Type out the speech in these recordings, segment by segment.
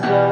so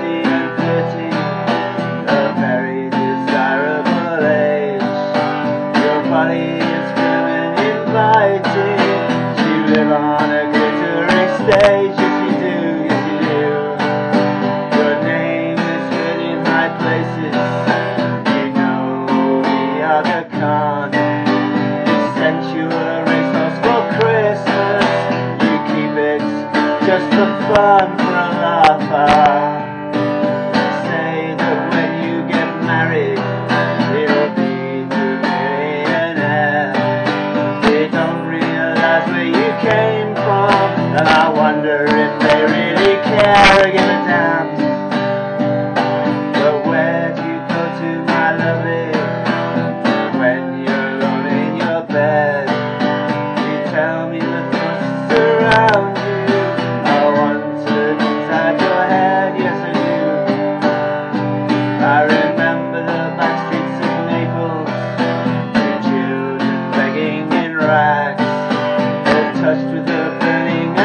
twenty a very desirable age. Your body is inviting live on a glittering stage. Yes, you do, yes, you do. Your name is in high places. Know we are the. We sent you a for Christmas. You keep it just for fun, for a laugh.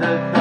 the